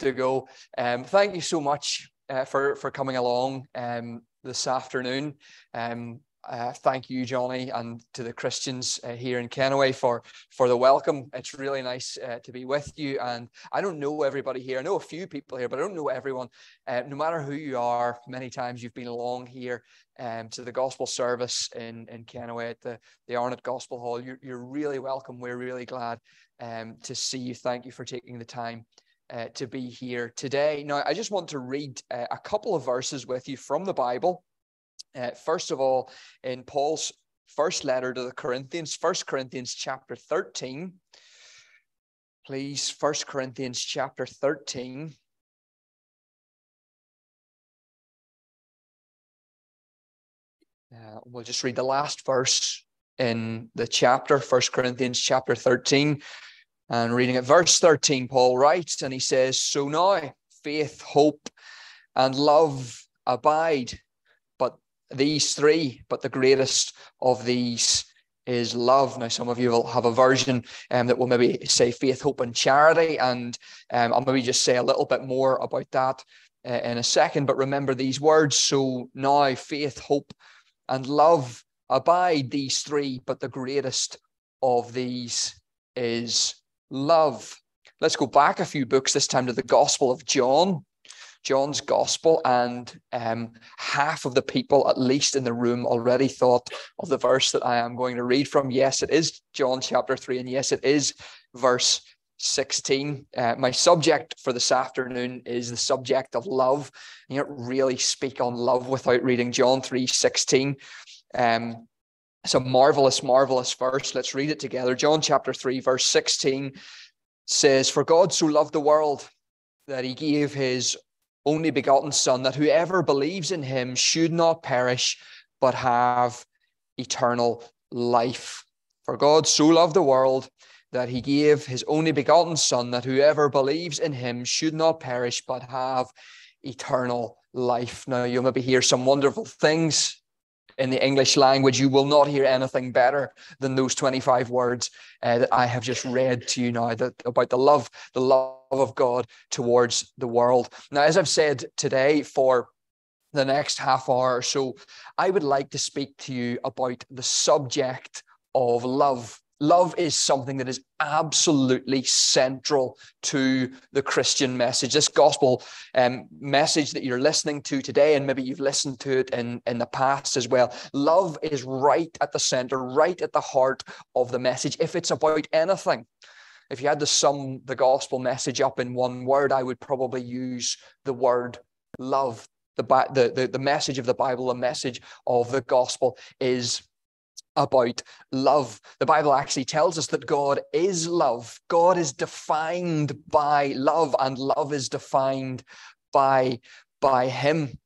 to go. Um, thank you so much uh, for for coming along um, this afternoon. Um, uh, thank you, Johnny, and to the Christians uh, here in Kennoway for for the welcome. It's really nice uh, to be with you. And I don't know everybody here. I know a few people here, but I don't know everyone. Uh, no matter who you are, many times you've been along here um, to the gospel service in in Kennoway at the the Arnot Gospel Hall. You're you're really welcome. We're really glad um, to see you. Thank you for taking the time. Uh, to be here today. Now, I just want to read uh, a couple of verses with you from the Bible uh, first of all, in Paul's first letter to the Corinthians, First Corinthians chapter 13. Please, First Corinthians chapter 13. Uh, we'll just read the last verse in the chapter, First Corinthians chapter 13. And reading at verse 13, Paul writes, and he says, So now faith, hope, and love abide but these three, but the greatest of these is love. Now, some of you will have a version um, that will maybe say faith, hope, and charity, and um, I'll maybe just say a little bit more about that uh, in a second. But remember these words. So now, faith, hope, and love abide these three, but the greatest of these is love. Let's go back a few books, this time to the Gospel of John. John's gospel, and um, half of the people, at least in the room, already thought of the verse that I am going to read from. Yes, it is John chapter 3, and yes, it is verse 16. Uh, my subject for this afternoon is the subject of love. You don't really speak on love without reading John 3 16. Um, it's a marvelous, marvelous verse. Let's read it together. John chapter 3, verse 16 says, For God so loved the world that he gave his only begotten Son, that whoever believes in him should not perish, but have eternal life. For God so loved the world that he gave his only begotten Son, that whoever believes in him should not perish, but have eternal life. Now, you'll maybe hear some wonderful things in the English language, you will not hear anything better than those 25 words uh, that I have just read to you now that, about the love, the love of God towards the world. Now, as I've said today, for the next half hour or so, I would like to speak to you about the subject of love. Love is something that is absolutely central to the Christian message. This gospel um, message that you're listening to today, and maybe you've listened to it in, in the past as well. Love is right at the center, right at the heart of the message. If it's about anything, if you had to sum the gospel message up in one word, I would probably use the word love. The, the, the, the message of the Bible, the message of the gospel is about love. The Bible actually tells us that God is love. God is defined by love, and love is defined by, by Him.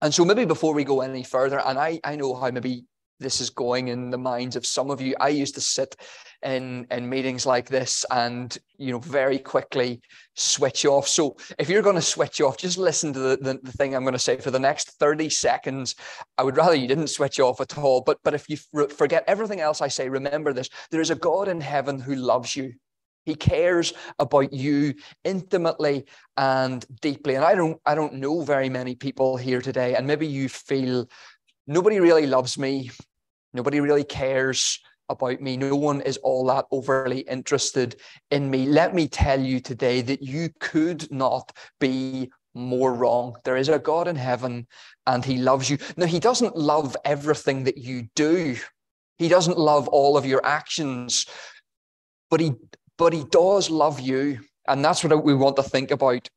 And so, maybe before we go any further, and I, I know how maybe this is going in the minds of some of you. I used to sit in in meetings like this and you know very quickly switch off. So if you're going to switch off, just listen to the, the, the, thing I'm going to say for the next 30 seconds. I would rather you didn't switch off at all. But but if you forget everything else I say, remember this: there is a God in heaven who loves you. He cares about you intimately and deeply. And I don't I don't know very many people here today, and maybe you feel nobody really loves me. Nobody really cares about me. No one is all that overly interested in me. Let me tell you today that you could not be more wrong. There is a God in heaven and he loves you. Now, he doesn't love everything that you do, he doesn't love all of your actions, but he, but he does love you. And that's what we want to think about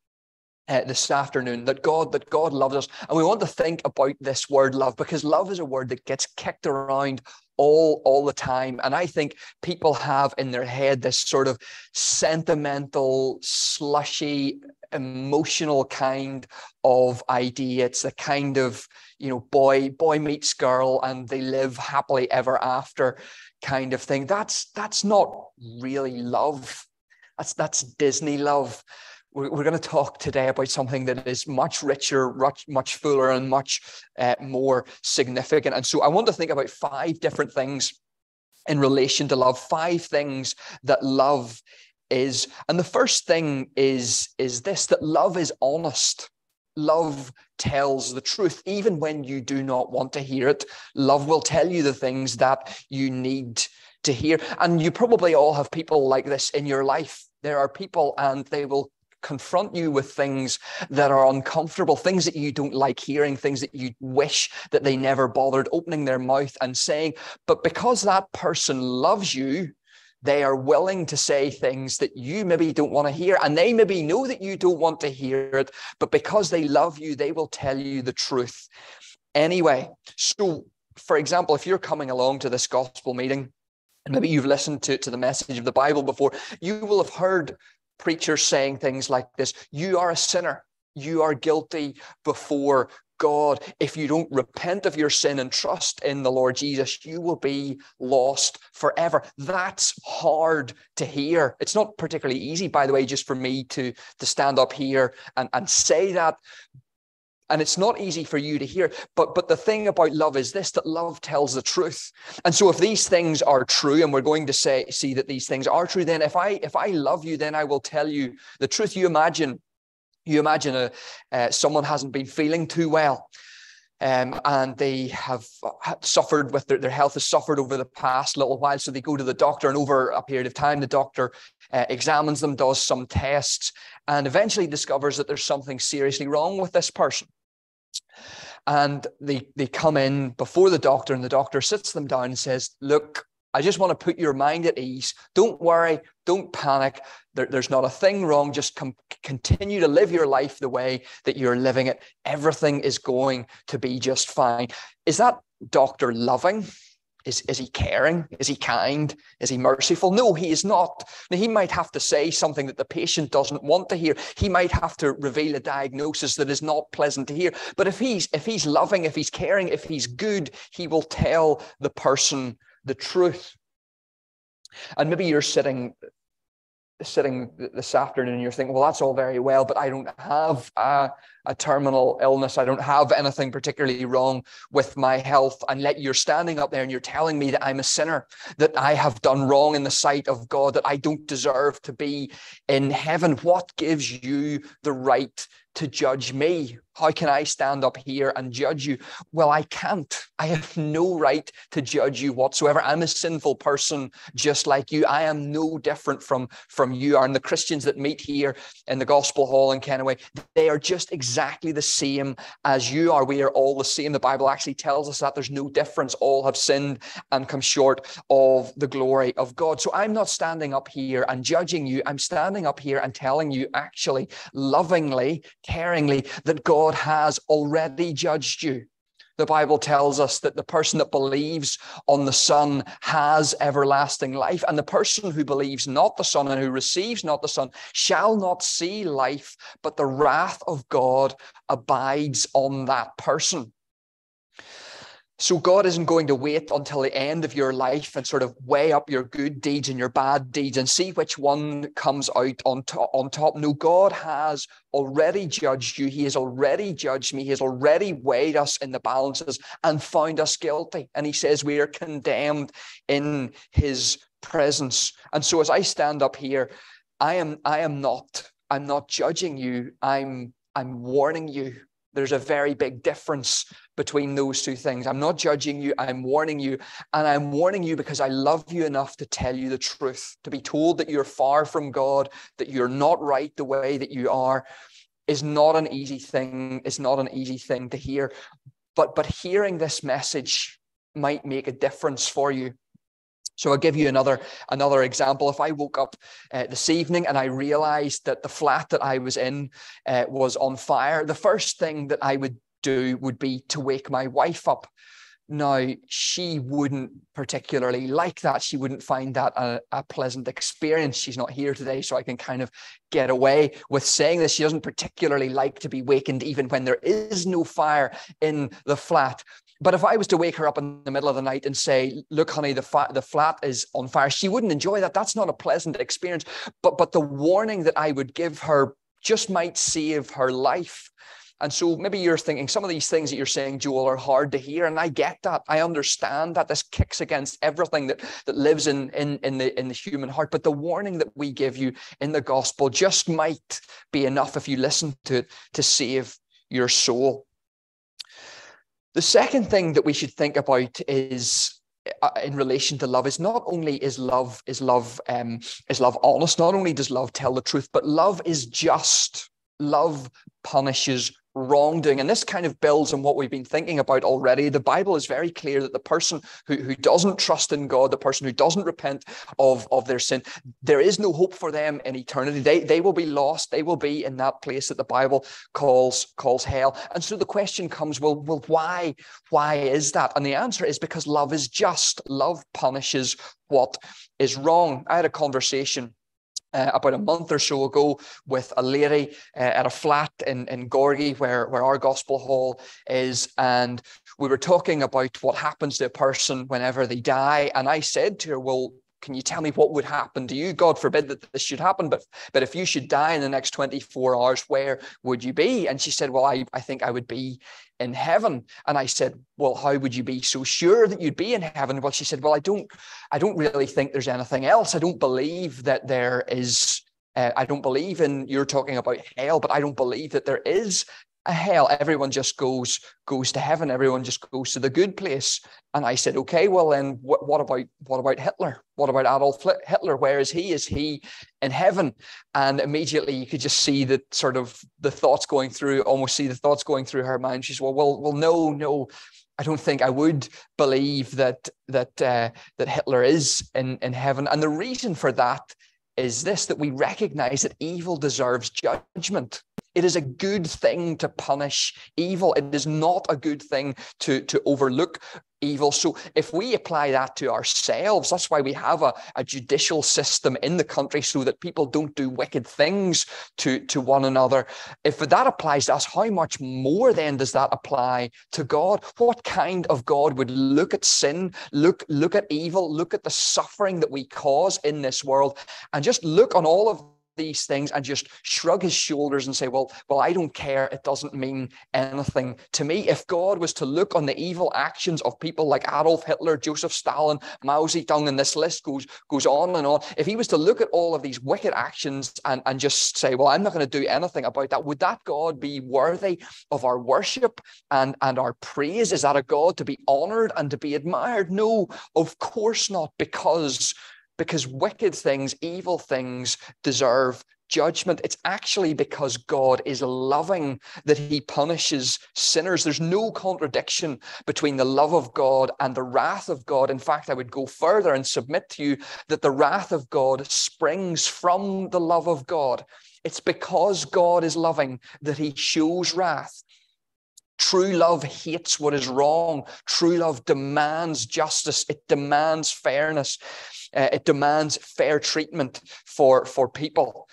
uh, this afternoon that God that God loves us, and we want to think about this word love because love is a word that gets kicked around all all the time, and I think people have in their head this sort of sentimental, slushy, emotional kind of idea. It's the kind of you know boy boy meets girl and they live happily ever after kind of thing. That's that's not really love. That's that's Disney love we're, going to talk today about something that is much richer, much, much fuller, and much uh, more significant. And so I want to think about five different things in relation to love, five things that love is. And the first thing is, is this that love is honest. Love tells the truth, even when you do not want to hear it. Love will tell you the things that you need to hear. And you probably all have people like this in your life. There are people, and they will confront you with things that are uncomfortable, things that you don't like hearing, things that you wish that they never bothered opening their mouth and saying. But because that person loves you, they are willing to say things that you maybe don't want to hear, and they maybe know that you don't want to hear it, but because they love you, they will tell you the truth anyway. So, for example, if you're coming along to this gospel meeting, and maybe you've listened to, to the message of the Bible before, you will have heard preachers saying things like this You are a sinner. You are guilty before God. If you don't repent of your sin and trust in the Lord Jesus, you will be lost forever. That's hard to hear. It's not particularly easy, by the way, just for me to, to stand up here and, and say that and it's not easy for you to hear. But but the thing about love is this that love tells the truth. And so if these things are true and we're going to say see that these things are true then if i if i love you then i will tell you the truth. You imagine you imagine a, uh, someone hasn't been feeling too well um, and they have suffered with their, their health has suffered over the past little while. So they go to the doctor, and over a period of time, the doctor uh, examines them, does some tests, and eventually discovers that there's something seriously wrong with this person and they they come in before the doctor and the doctor sits them down and says look i just want to put your mind at ease. Don't worry. Don't panic. There, there's not a thing wrong. Just com- continue to live your life the way that you're living it. Everything is going to be just fine. Is that doctor loving is, is he caring? Is he kind? Is he merciful? No, he is not. Now, he might have to say something that the patient doesn't want to hear. He might have to reveal a diagnosis that is not pleasant to hear. But if he's if he's loving, if he's caring, if he's good, he will tell the person the truth. And maybe you're sitting sitting this afternoon and you're thinking, well, that's all very well, but I don't have a, a, terminal illness. I don't have anything particularly wrong with my health. And yet you're standing up there and you're telling me that I'm a sinner, that I have done wrong in the sight of God, that I don't deserve to be in heaven. What gives you the right to judge me? How can I stand up here and judge you? Well, I can't. I have no right to judge you whatsoever. I'm a sinful person just like you. I am no different from, from you are. And the Christians that meet here in the Gospel Hall in Kennoway, they are just exactly the same as you are. We are all the same. The Bible actually tells us that there's no difference. All have sinned and come short of the glory of God. So I'm not standing up here and judging you. I'm standing up here and telling you actually lovingly, caringly that God has already judged you. The Bible tells us that the person that believes on the Son has everlasting life, and the person who believes not the Son and who receives not the Son shall not see life, but the wrath of God abides on that person. So God isn't going to wait until the end of your life and sort of weigh up your good deeds and your bad deeds and see which one comes out on, on top. No, God has already judged you. He has already judged me. He has already weighed us in the balances and found us guilty. And he says we are condemned in his presence. And so as I stand up here, I am I am not I'm not judging you. I'm I'm warning you there's a very big difference between those two things. I'm not judging you, I'm warning you. And I'm warning you because I love you enough to tell you the truth. To be told that you're far from God, that you're not right the way that you are, is not an easy thing. It's not an easy thing to hear. But, but hearing this message might make a difference for you. So I'll give you another another example. If I woke up uh, this evening and I realized that the flat that I was in uh, was on fire, the first thing that I would do would be to wake my wife up. Now, she wouldn't particularly like that. She wouldn't find that a, a, pleasant experience. She's not here today, so I can kind of get away with saying this. She doesn't particularly like to be wakened, even when there is no fire in the flat. But if I was to wake her up in the middle of the night and say, "Look, honey, the fa- the flat is on fire," she wouldn't enjoy that. That's not a pleasant experience. But but the warning that I would give her just might save her life. And so maybe you're thinking some of these things that you're saying, Joel, are hard to hear. And I get that. I understand that this kicks against everything that, that lives in, in, in, the, in the human heart. But the warning that we give you in the gospel just might be enough if you listen to it to save your soul. The second thing that we should think about is uh, in relation to love is not only is love is love um, is love honest not only does love tell the truth but love is just love punishes wrongdoing. And this kind of builds on what we've been thinking about already. The Bible is very clear that the person who, who doesn't trust in God, the person who doesn't repent of, of their sin, there is no hope for them in eternity. They, they will be lost. They will be in that place that the Bible calls, calls hell. And so the question comes, well, well, why? Why is that? And the answer is because love is just. Love punishes what is wrong. I had a conversation uh, about a month or so ago with a lady uh, at a flat in, in Gorgie where, where our gospel hall is. And we were talking about what happens to a person whenever they die. And I said to her, Well, can you tell me what would happen to you? God forbid that this should happen, but but if you should die in the next 24 hours, where would you be? And she said, Well, I, I think I would be in heaven. And I said, Well, how would you be so sure that you'd be in heaven? Well, she said, Well, I don't I don't really think there's anything else. I don't believe that there is uh, I don't believe in you're talking about hell, but I don't believe that there is a hell. Everyone just goes goes to heaven. Everyone just goes to the good place. And I said, okay, well then, what, about what about Hitler? What about Adolf Hitler? Where is he? Is he in heaven? And immediately you could just see that sort of the thoughts going through, almost see the thoughts going through her mind. She's well, well, well, no, no. I don't think I would believe that that uh, that Hitler is in in heaven. And the reason for that is this: that we recognize that evil deserves judgment. It is a good thing to punish evil. It is not a good thing to, to overlook evil. So if we apply that to ourselves, that's why we have a, a judicial system in the country so that people don't do wicked things to, to one another. If that applies to us, how much more then does that apply to God? What kind of God would look at sin, look, look at evil, look at the suffering that we cause in this world, and just look on all of these things and just shrug his shoulders and say, Well, well, I don't care. It doesn't mean anything to me. If God was to look on the evil actions of people like Adolf Hitler, Joseph Stalin, Mao Zedong, and this list goes goes on and on, if he was to look at all of these wicked actions and, and just say, Well, I'm not going to do anything about that, would that God be worthy of our worship and, and our praise? Is that a God to be honored and to be admired? No, of course not, because because wicked things, evil things deserve judgment. It's actually because God is loving that he punishes sinners. There's no contradiction between the love of God and the wrath of God. In fact, I would go further and submit to you that the wrath of God springs from the love of God. It's because God is loving that he shows wrath. True love hates what is wrong. True love demands justice. It demands fairness. Uh, it demands fair treatment for, for people.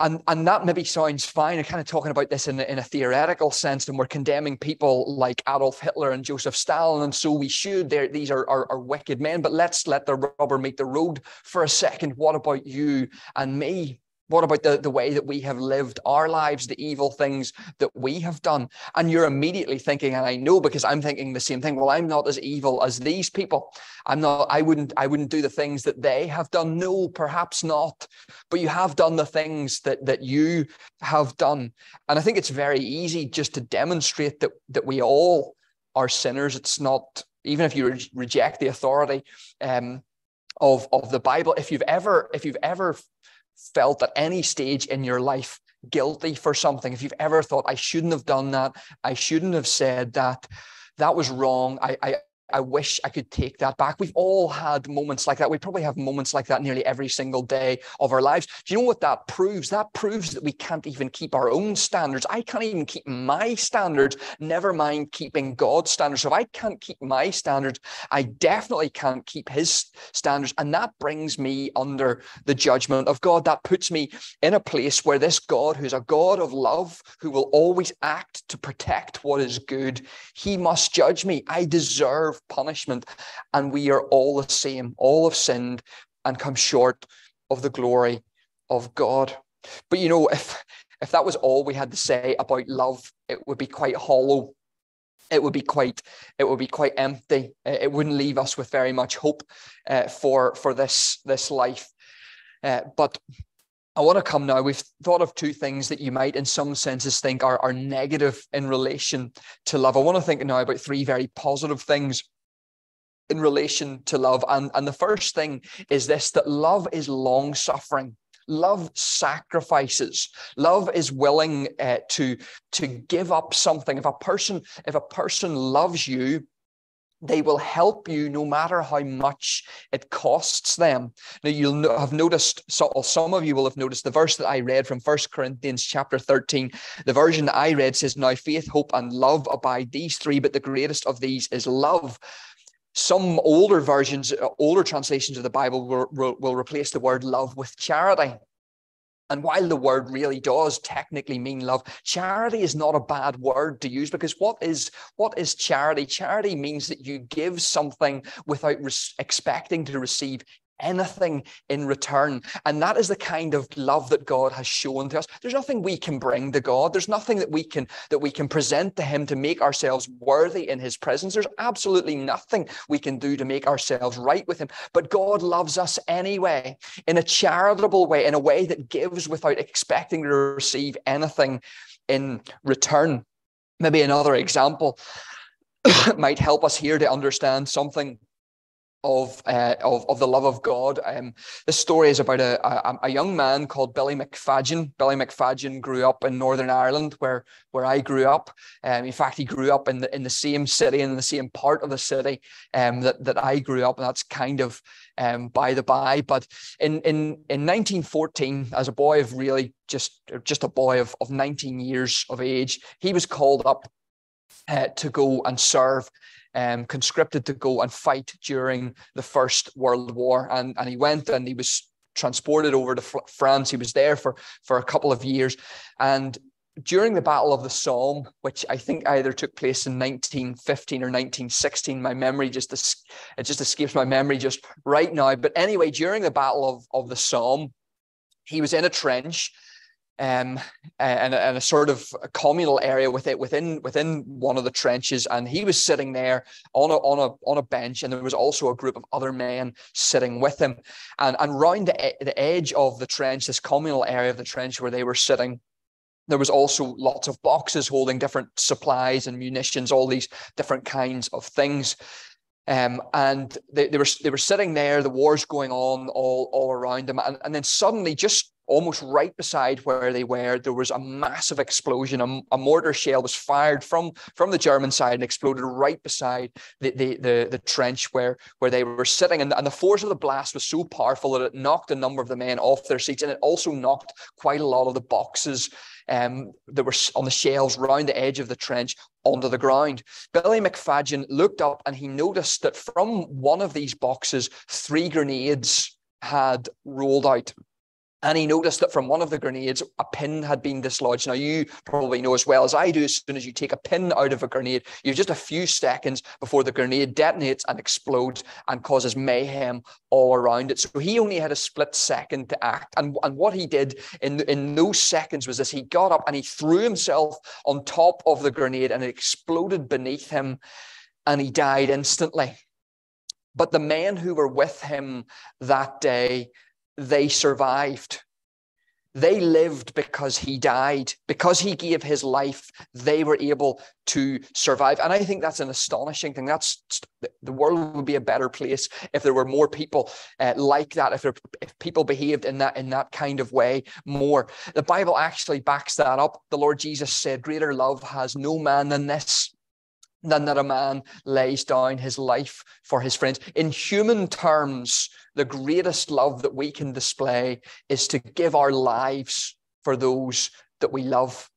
And, and that maybe sounds fine. I'm kind of talking about this in, in a theoretical sense, and we're condemning people like Adolf Hitler and Joseph Stalin, and so we should. They're, these are, are, are wicked men. But let's let the rubber meet the road for a second. What about you and me? What about the, the way that we have lived our lives, the evil things that we have done? And you're immediately thinking, and I know because I'm thinking the same thing, well, I'm not as evil as these people. I'm not, I wouldn't, I wouldn't do the things that they have done. No, perhaps not. But you have done the things that that you have done. And I think it's very easy just to demonstrate that that we all are sinners. It's not, even if you re- reject the authority um, of, of the Bible, if you've ever, if you've ever felt at any stage in your life guilty for something, if you've ever thought, I shouldn't have done that, I shouldn't have said that, that was wrong, I, I, I wish I could take that back. We've all had moments like that. We probably have moments like that nearly every single day of our lives. Do you know what that proves? That proves that we can't even keep our own standards. I can't even keep my standards, never mind keeping God's standards. So if I can't keep my standards, I definitely can't keep his standards. And that brings me under the judgment of God. That puts me in a place where this God, who's a God of love, who will always act to protect what is good, he must judge me. I deserve punishment. And we are all the same, all have sinned and come short of the glory of God. But you know, if if that was all we had to say about love, it would be quite hollow. It would be quite, it would be quite empty. It wouldn't leave us with very much hope uh, for for this this life. Uh, but I want to come now. We've thought of two things that you might, in some senses, think are, are negative in relation to love. I want to think now about three very positive things in relation to love. And, and the first thing is this that love is long suffering. Love sacrifices. Love is willing uh, to, to give up something. If a person, if a person loves you, they will help you no matter how much it costs them. Now, you'll have noticed, so some of you will have noticed the verse that I read from First Corinthians chapter 13. The version that I read says, Now faith, hope, and love abide these three, but the greatest of these is love. Some older versions, uh, older translations of the Bible will, will, will replace the word love with charity. And while the word really does technically mean love, charity is not a bad word to use because what is what is charity? Charity means that you give something without expecting to receive anything in return. And that is the kind of love that God has shown to us. There's nothing we can bring to God. There's nothing that we can that we can present to him to make ourselves worthy in his presence. There's absolutely nothing we can do to make ourselves right with him. But God loves us anyway, in a charitable way, in a way that gives without expecting to receive anything in return. Maybe another example might help us here to understand something of, uh, of of the love of God. Um, this story is about a, a, a young man called Billy McFadzean. Billy McFadzean grew up in Northern Ireland, where where I grew up. Um, in fact, he grew up in the in the same city in the same part of the city um, that that I grew up, and that's kind of um, by the by. But in in in 1914, as a boy of really just just a boy of of 19 years of age, he was called up uh, to go and serve um, conscripted to go and fight during the First World War. And, and he went and he was transported over to France. He was there for, for a couple of years. And during the Battle of the Somme, which I think either took place in 1915 or 1916, my memory just it just escapes my memory just right now. But anyway, during the Battle of, of the Somme, he was in a trench um, and, and a sort of a communal area with it within within one of the trenches, and he was sitting there on a on a on a bench, and there was also a group of other men sitting with him, and and round the, the edge of the trench, this communal area of the trench where they were sitting, there was also lots of boxes holding different supplies and munitions, all these different kinds of things. Um, and they, they were they were sitting there, the war's going on all all around them, and, and then suddenly, just almost right beside where they were, there was a massive explosion. A, a, mortar shell was fired from, from the German side and exploded right beside the, the, the, the trench where, where they were sitting. And, and the force of the blast was so powerful that it knocked a number of the men off their seats. And it also knocked quite a lot of the boxes um, that were on the shelves round the edge of the trench onto the ground. Billy McFadzean looked up and he noticed that from one of these boxes, three grenades had rolled out and he noticed that from one of the grenades, a pin had been dislodged. Now, you probably know as well as I do, as soon as you take a pin out of a grenade, you have just a few seconds before the grenade detonates and explodes and causes mayhem all around it. So he only had a split second to act. And, and what he did in, in those seconds was this he got up and he threw himself on top of the grenade and it exploded beneath him and he died instantly. But the men who were with him that day, they survived. They lived because he died. Because he gave his life, they were able to survive. And I think that's an astonishing thing. That's the world would be a better place if there were more people uh, like that, if, there, if people behaved in that in that kind of way more. The Bible actually backs that up. The Lord Jesus said, Greater love has no man than this than that a man lays down his life for his friends. In human terms, the greatest love that we can display is to give our lives for those that we love.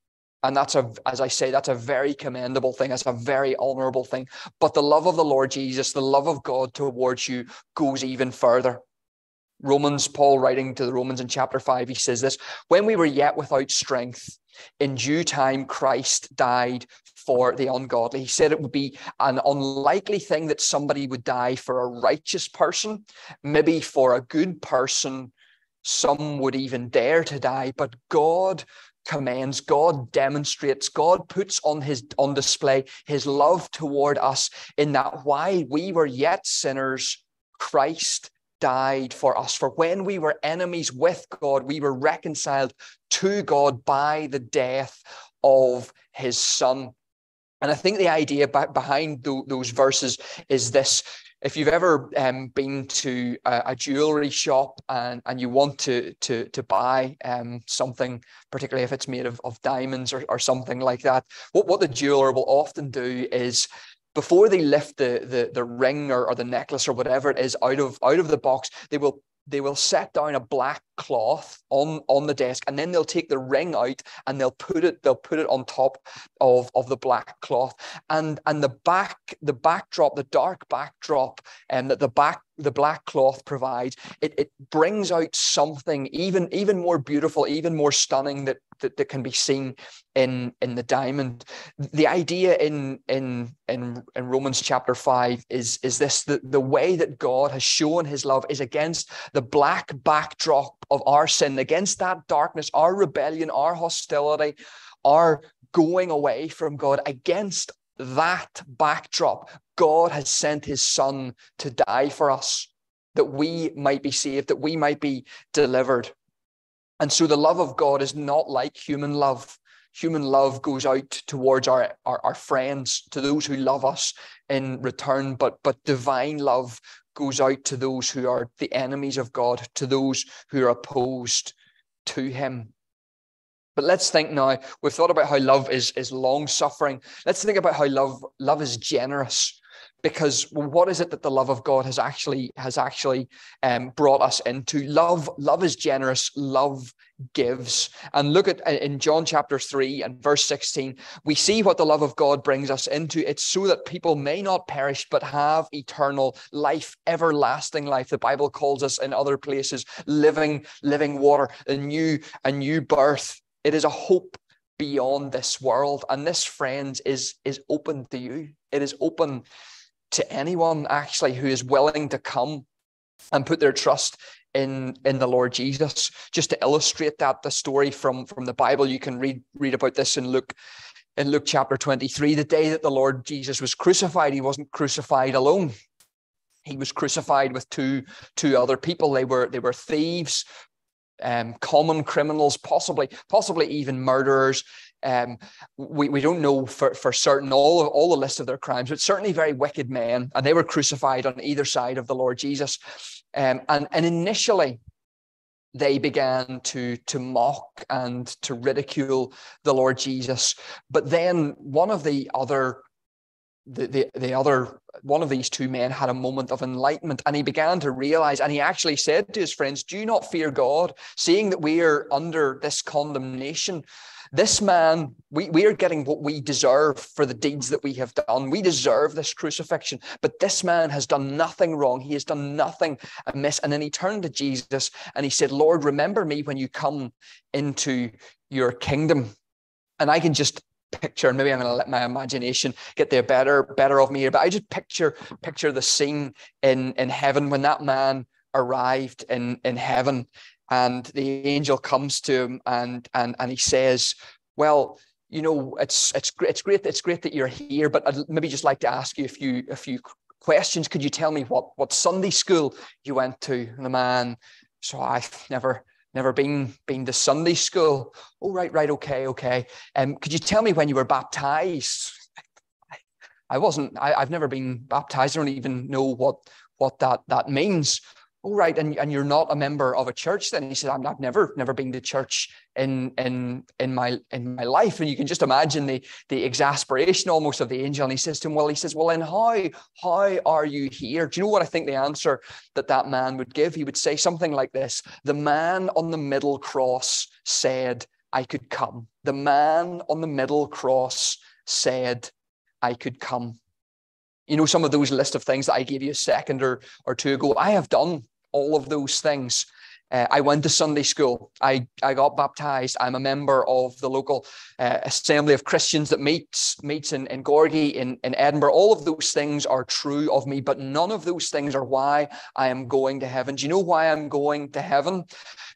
And that's a, as I say, that's a very commendable thing. That's a very honorable thing. But the love of the Lord Jesus, the love of God towards you goes even further. Romans, Paul writing to the Romans in chapter 5, he says this When we were yet without strength, in due time Christ died for the ungodly. He said it would be an unlikely thing that somebody would die for a righteous person, maybe for a good person. Some would even dare to die, but God commands god demonstrates god puts on his on display his love toward us in that while we were yet sinners christ died for us for when we were enemies with god we were reconciled to god by the death of his son and i think the idea behind those verses is this. If you've ever um, been to a, a, jewelry shop and, and you want to to to buy um, something, particularly if it's made of, of diamonds or, or something like that, what, what the jeweler will often do is before they lift the the, the ring or, or the necklace or whatever it is out of out of the box, they will they will set down a black cloth on on the desk and then they'll take the ring out and they'll put it they'll put it on top of of the black cloth. And and the back the backdrop the dark backdrop and um, that the back the black cloth provides it, it brings out something even even more beautiful even more stunning that, that that can be seen in in the diamond. The idea in in in, in romans chapter 5 is is this the, the way that god has shown his love is against the black backdrop of our sin, against that darkness, our rebellion, our hostility, our going away from God, against that backdrop, God has sent his son to die for us, that we might be saved, that we might be delivered. And so the love of God is not like human love. Human love goes out towards our, our, our friends, to those who love us in return, but, but divine love goes out to those who are the enemies of God, to those who are opposed to Him. But let's think now. We've thought about how love is, is long suffering. Let's think about how love love is generous because what is it that the love of God has actually has actually um, brought us into? Love, love is generous. Love gives. And look at in John chapter three and verse sixteen, we see what the love of God brings us into. It's so that people may not perish but have eternal life, everlasting life. The Bible calls us in other places living, living water, a new, a new birth. It is a hope beyond this world, and this, friends, is is open to you. It is open to anyone actually who is willing to come and put their trust in in the Lord Jesus. Just to illustrate that, the story from from the Bible, you can read read about this in Luke in Luke chapter 23. The day that the Lord Jesus was crucified, he wasn't crucified alone. He was crucified with two two other people. They were they were thieves, um, common criminals, possibly possibly even murderers. Um, we, we don't know for, for certain all, all the list of their crimes, but certainly very wicked men. And they were crucified on either side of the Lord Jesus. Um, and, and initially, they began to, to mock and to ridicule the Lord Jesus. But then one of the other the, the, the other one of these two men had a moment of enlightenment and he began to realize and he actually said to his friends do you not fear god seeing that we are under this condemnation this man, we, we are getting what we deserve for the deeds that we have done. We deserve this crucifixion, but this man has done nothing wrong. He has done nothing amiss. And then he turned to Jesus and he said, Lord, remember me when you come into your kingdom. And I can just picture, and maybe I'm going to let my imagination get the better better of me here, but I just picture picture the scene in in heaven when that man arrived in in heaven and the angel comes to him and and and he says, "Well, you know, it's it's great, it's great, it's great that you're here, but I'd maybe just like to ask you a few a few questions. Could you tell me what what Sunday school you went to?" And the man, so I've never never been been to Sunday school. Oh, right, right, okay, okay. Um, could you tell me when you were baptized? I wasn't. I, have never been baptized. I don't even know what what that that means oh right and, and you're not a member of a church then? He said I'm, i've never never been to church in in in my in my life. And you can just imagine the the exasperation almost of the angel. And he says to him well he says well then how how are you here? Do you know what i think the answer that that man would give? He would say something like this the man on the middle cross said i could come the man on the middle cross said i could come. You know, some of those list of things that I gave you a second or, or two ago, I have done all of those things. Uh, I went to Sunday school. I, I got baptized. I'm a member of the local uh, assembly of Christians that meets meets in, in Gorgie, in, in Edinburgh. All of those things are true of me, but none of those things are why I am going to heaven. Do you know why I'm going to heaven?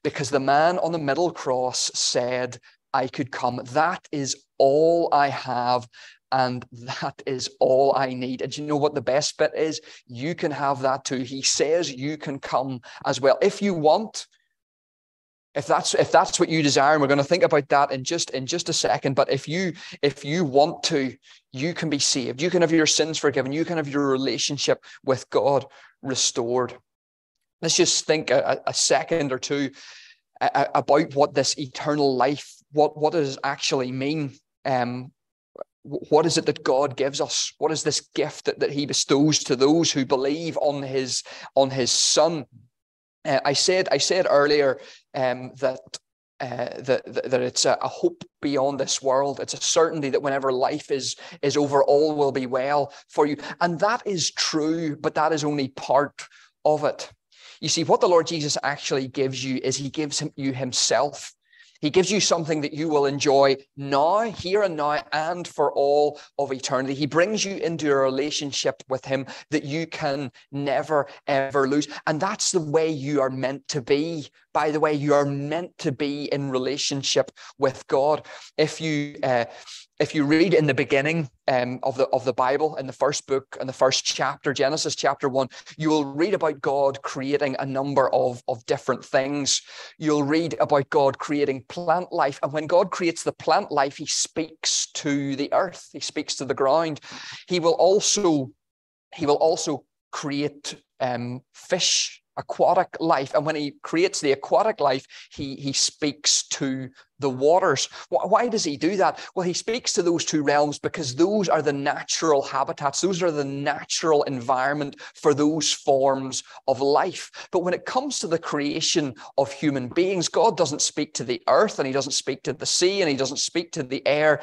Because the man on the middle cross said, I could come. That is all I have. And that is all I need. And you know what the best bit is? You can have that too. He says you can come as well. If you want, if that's if that's what you desire and we're going to think about that in just in just a second but if you if you want to you can be saved you can have your sins forgiven you can have your relationship with god restored let's just think a, a second or two about what this eternal life what what does actually mean um what is it that God gives us? What is this gift that, that He bestows to those who believe on His on His Son? Uh, I said I said earlier um, that uh, that, that it's a, a, hope beyond this world. It's a certainty that whenever life is is over, all will be well for you, and that is true. But that is only part of it. You see, what the Lord Jesus actually gives you is He gives him, you Himself. He gives you something that you will enjoy now, here and now, and for all of eternity. He brings you into a relationship with Him that you can never, ever lose. And that's the way you are meant to be. By the way, you are meant to be in relationship with God. If you, uh, if you read in the beginning um, of the of the Bible in the first book and the first chapter, Genesis chapter one, you will read about God creating a number of of different things. You'll read about God creating plant life, and when God creates the plant life, He speaks to the earth. He speaks to the ground. He will also He will also create um, fish aquatic life. And when he creates the aquatic life, he, he speaks to the waters. Why does he do that? Well, he speaks to those two realms because those are the natural habitats, those are the natural environment for those forms of life. But when it comes to the creation of human beings, God doesn't speak to the earth and he doesn't speak to the sea and he doesn't speak to the air.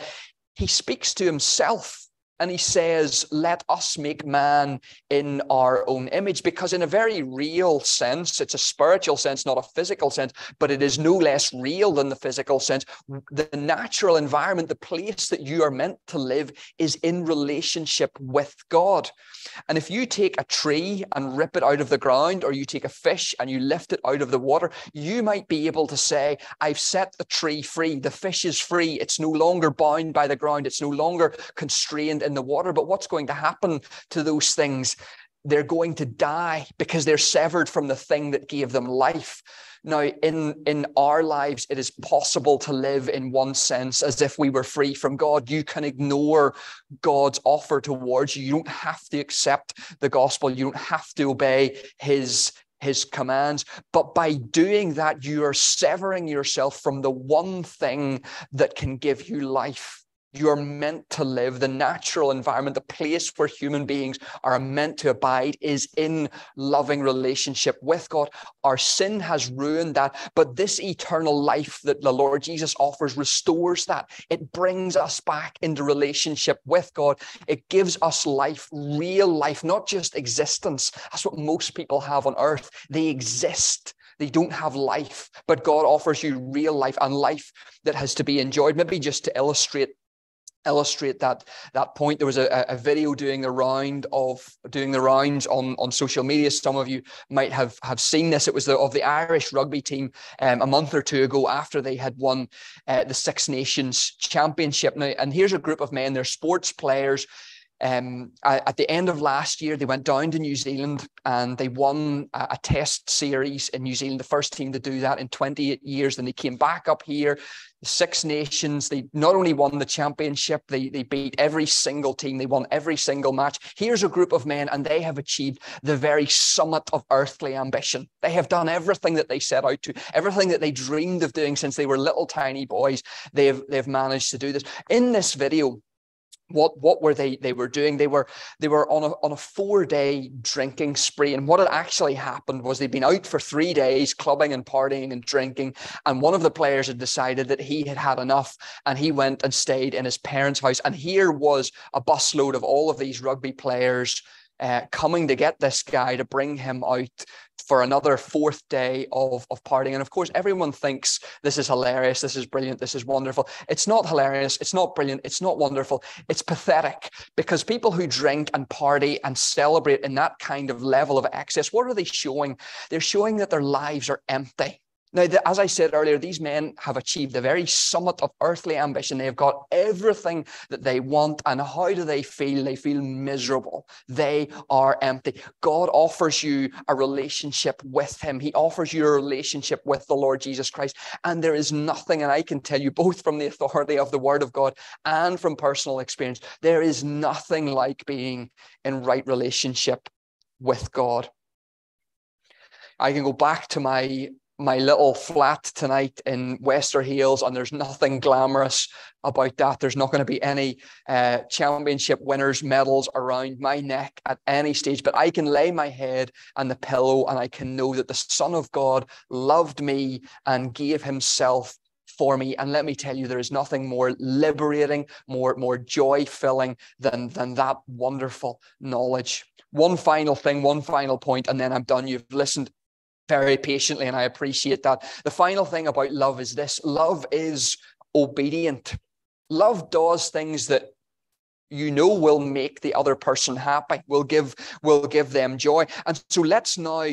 He speaks to himself and he says, Let us make man in our own image. Because, in a very real sense, it's a spiritual sense, not a physical sense, but it is no less real than the physical sense. The natural environment, the place that you are meant to live, is in relationship with God. And if you take a tree and rip it out of the ground, or you take a fish and you lift it out of the water, you might be able to say, I've set the tree free. The fish is free. It's no longer bound by the ground, it's no longer constrained in the water. But what's going to happen to those things? They're going to die because they're severed from the thing that gave them life. Now, in, in our lives, it is possible to live in one sense as if we were free from God. You can ignore God's offer towards you. You don't have to accept the gospel. You don't have to obey his his commands. But by doing that, you are severing yourself from the one thing that can give you life you're meant to live. The natural environment, the place where human beings are meant to abide is in loving relationship with God. Our sin has ruined that, but this eternal life that the Lord Jesus offers restores that. It brings us back into relationship with God. It gives us life, real life, not just existence. That's what most people have on earth. They exist. They don't have life, but God offers you real life and life that has to be enjoyed. Maybe just to illustrate illustrate that that point. There was a, a video doing the round of doing the rounds on on social media. Some of you might have have seen this. It was the of the irish rugby team um, a month or two ago after they had won uh, the six nations championship. Now and here's a group of men. They're sports players um, at the end of last year, they went down to New Zealand and they won a, a, test series in New Zealand, the first team to do that in 28 years. Then they came back up here, the Six Nations. They not only won the championship, they, they beat every single team, they won every single match. Here's a group of men, and they have achieved the very summit of earthly ambition. They have done everything that they set out to, everything that they dreamed of doing since they were little tiny boys. They've, they've managed to do this. In this video, what what were they they were doing? They were they were on a on a four day drinking spree and what had actually happened was they'd been out for three days clubbing and partying and drinking and one of the players had decided that he had had enough and he went and stayed in his parents house and here was a busload of all of these rugby players uh, coming to get this guy to bring him out for another fourth day of, of partying. And of course, everyone thinks this is hilarious, this is brilliant, this is wonderful. It's not hilarious, it's not brilliant, it's not wonderful, it's pathetic because people who drink and party and celebrate in that kind of level of excess, what are they showing? They're showing that their lives are empty. Now, the, as I said earlier, these men have achieved the very summit of earthly ambition. They've got everything that they want. And how do they feel? They feel miserable. They are empty. God offers you a relationship with Him, He offers you a relationship with the Lord Jesus Christ. And there is nothing, and I can tell you both from the authority of the Word of God and from personal experience, there is nothing like being in right relationship with God. I can go back to my my little flat tonight in Wester Hailes, and there's nothing glamorous about that. There's not going to be any uh, championship winners' medals around my neck at any stage, but I can lay my head on the pillow and I can know that the Son of God loved me and gave himself for me. And let me tell you, there is nothing more liberating, more, more joy filling than, than that wonderful knowledge. One final thing, one final point, and then I'm done. You've listened very patiently, and I appreciate that. The final thing about love is this love is obedient. Love does things that you know will make the other person happy, will give, will give them joy. And so let's now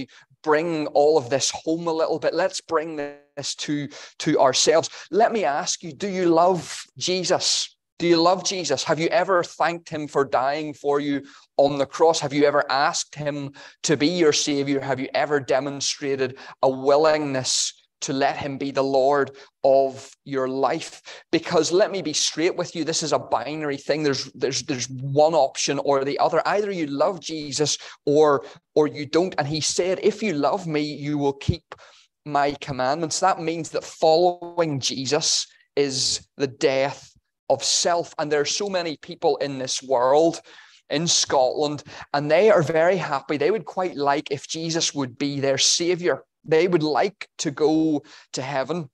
bring all of this home a little bit. Let's bring this to, to ourselves. Let me ask you, do you love Jesus? Do you love Jesus? Have you ever thanked him for dying for you on the cross? Have you ever asked him to be your savior? Have you ever demonstrated a willingness to let him be the Lord of your life? Because let me be straight with you, this is a binary thing. There's there's there's one option or the other. Either you love Jesus or or you don't. And he said, if you love me, you will keep my commandments. That means that following Jesus is the death of self. And there are so many people in this world, in Scotland, and they are very happy. They would quite like if Jesus would be their savior. They would like to go to heaven.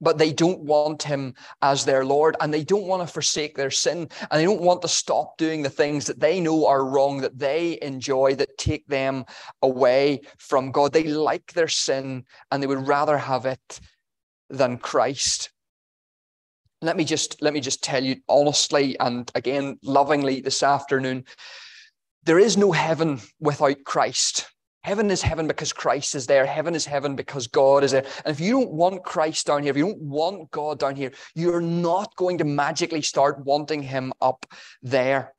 But they don't want him as their Lord and they don't want to forsake their sin and they don't want to stop doing the things that they know are wrong, that they enjoy, that take them away from God. They like their sin and they would rather have it than Christ let me just let me just tell you honestly and again lovingly this afternoon there is no heaven without christ. Heaven is heaven because christ is there. Heaven is heaven because god is there. And if you don't want christ down here if you don't want god down here you're not going to magically start wanting him up there.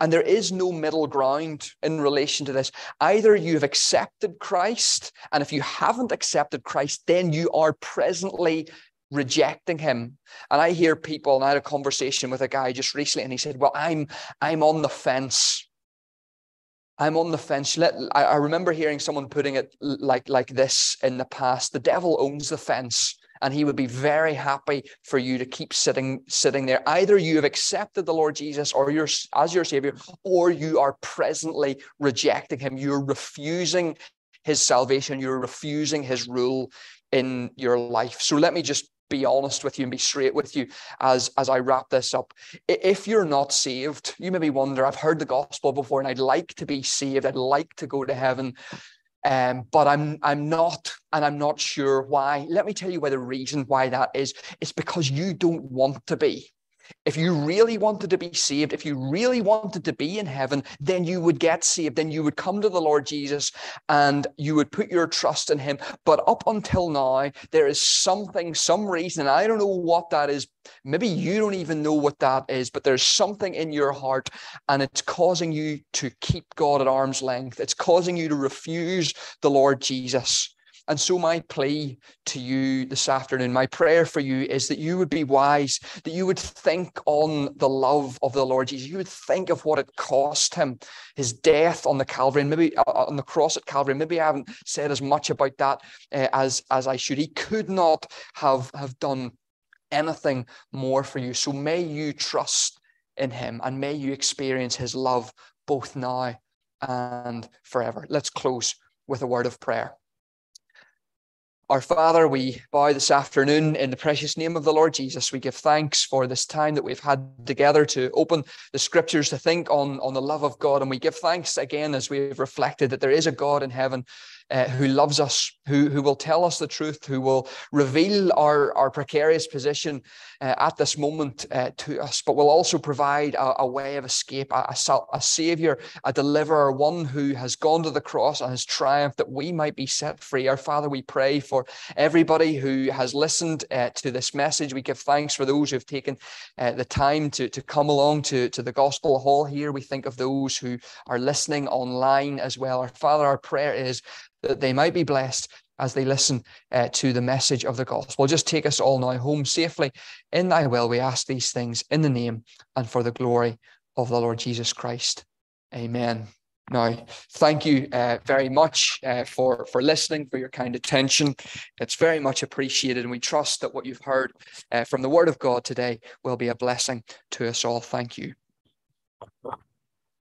And there is no middle ground in relation to this. Either you have accepted Christ, and if you haven't accepted Christ, then you are presently rejecting him. And I hear people, and I had a conversation with a guy just recently, and he said, Well, I'm I'm on the fence. I'm on the fence. Let, I, I remember hearing someone putting it like, like this in the past. The devil owns the fence and he would be very happy for you to keep sitting sitting there either you have accepted the lord jesus or you're as your savior or you are presently rejecting him you're refusing his salvation you're refusing his rule in your life so let me just be honest with you and be straight with you as as I wrap this up. If you're not saved, you maybe wonder, I've heard the gospel before and I'd like to be saved. I'd like to go to heaven. Um, but I'm I'm not, and I'm not sure why. Let me tell you why the reason why that is. It's because you don't want to be. If you really wanted to be saved, if you really wanted to be in heaven, then you would get saved. Then you would come to the Lord Jesus and you would put your trust in him. But up until now, there is something, some reason, I don't know what that is. Maybe you don't even know what that is, but there's something in your heart and it's causing you to keep God at arm's length. It's causing you to refuse the Lord Jesus. And so, my plea to you this afternoon, my prayer for you is that you would be wise, that you would think on the love of the Lord Jesus. You would think of what it cost him, his death on the Calvary, and maybe uh, uh on the cross at Calvary. Maybe I haven't said as much about that uh, as, as I should. He could not have, have done anything more for you. So, may you trust in him and may you experience his love both now and forever. Let's close with a word of prayer. Our Father, we bow this afternoon in the precious name of the Lord Jesus. We give thanks for this time that we've had together to open the scriptures to think on, on the love of God. And we give thanks again as we've reflected that there is a God in heaven uh, who loves us, who, who will tell us the truth, who will reveal our, our precarious position uh, at this moment uh, to us, but will also provide a, a way of escape, a, a, a savior, a deliverer, one who has gone to the cross and has triumphed that we might be set free. Our Father, we pray for everybody who has listened uh, to this message. We give thanks for those who have taken uh, the time to, to come along to, to the gospel hall here. We think of those who are listening online as well. Our Father, our prayer is that they might be blessed as they listen uh, to the message of the gospel. Just take us all now home safely. In thy will, we ask these things in the name and for the glory of the Lord Jesus Christ. Amen. Now, thank you uh, very much uh, for, for listening, for your kind attention. It's very much appreciated, and we trust that what you've heard uh, from the Word of God today will be a blessing to us all. Thank you.